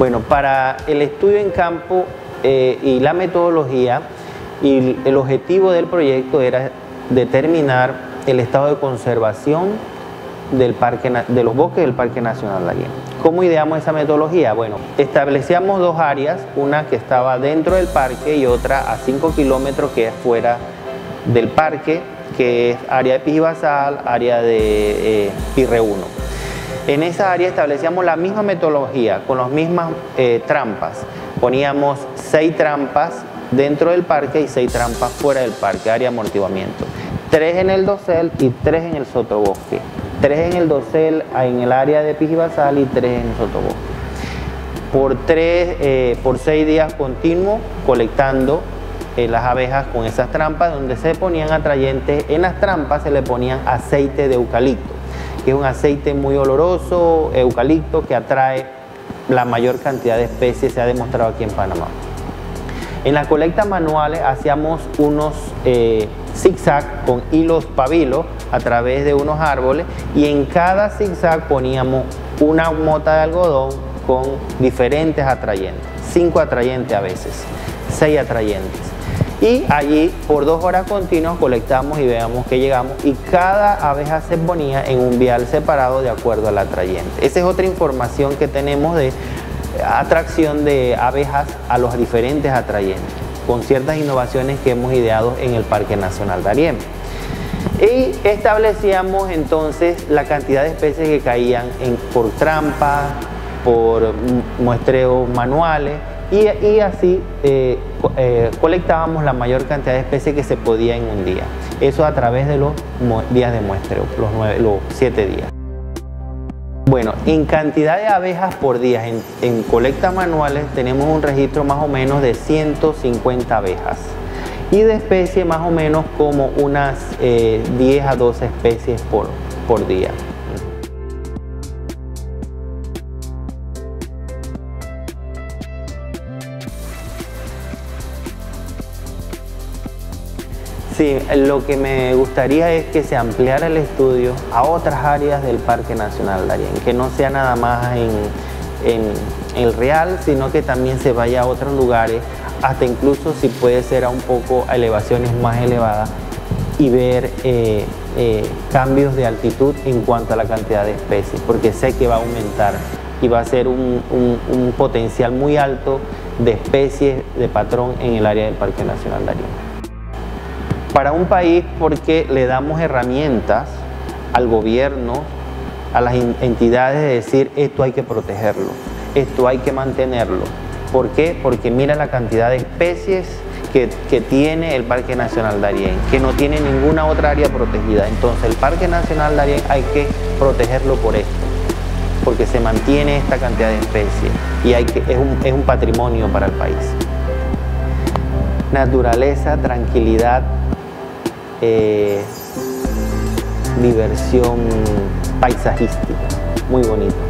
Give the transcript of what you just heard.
Bueno, para el estudio en campo eh, y la metodología, y el objetivo del proyecto era determinar el estado de conservación del parque, de los bosques del Parque Nacional Darién. ¿Cómo ideamos esa metodología? Bueno, establecíamos dos áreas, una que estaba dentro del parque y otra a 5 kilómetros que es fuera del parque, que es área de Pijibasal, área de eh, Pirre 1. En esa área establecíamos la misma metodología, con las mismas eh, trampas. Poníamos seis trampas dentro del parque y seis trampas fuera del parque, área de amortiguamiento. Tres en el dosel y tres en el sotobosque. Tres en el dosel en el área de Pijibasal y tres en el sotobosque. Por, tres, eh, por seis días continuos colectando eh, las abejas con esas trampas donde se ponían atrayentes. En las trampas se le ponían aceite de eucalipto, que es un aceite muy oloroso, eucalipto, que atrae la mayor cantidad de especies, se ha demostrado aquí en Panamá. En las colectas manuales hacíamos unos eh, zigzag con hilos pabilo a través de unos árboles y en cada zigzag poníamos una mota de algodón con diferentes atrayentes, cinco atrayentes a veces, seis atrayentes. Y allí por dos horas continuas colectamos y veamos que llegamos y cada abeja se ponía en un vial separado de acuerdo al atrayente. Esa es otra información que tenemos de atracción de abejas a los diferentes atrayentes, con ciertas innovaciones que hemos ideado en el Parque Nacional Darién. Y establecíamos entonces la cantidad de especies que caían por trampa, por muestreos manuales y, así eh, eh, colectábamos la mayor cantidad de especies que se podía en un día. Eso a través de los días de muestreo, los, los siete días. Bueno, en cantidad de abejas por día, en, colectas manuales tenemos un registro más o menos de 150 abejas y de especies más o menos como unas 10 eh, a 12 especies por, por día. Sí, lo que me gustaría es que se ampliara el estudio a otras áreas del Parque Nacional Darién, que no sea nada más en, el Real, sino que también se vaya a otros lugares, hasta incluso si puede ser a un poco a elevaciones más elevadas y ver eh, eh, cambios de altitud en cuanto a la cantidad de especies, porque sé que va a aumentar y va a ser un, potencial muy alto de especies de patrón en el área del Parque Nacional Darién para un país porque le damos herramientas al gobierno, a las entidades de decir esto hay que protegerlo, esto hay que mantenerlo. ¿Por qué? Porque mira la cantidad de especies que, tiene el Parque Nacional Darién, que no tiene ninguna otra área protegida. Entonces el Parque Nacional Darién hay que protegerlo por esto, porque se mantiene esta cantidad de especies y es un patrimonio para el país. Naturaleza, tranquilidad, eh, diversión paisajística, muy bonito.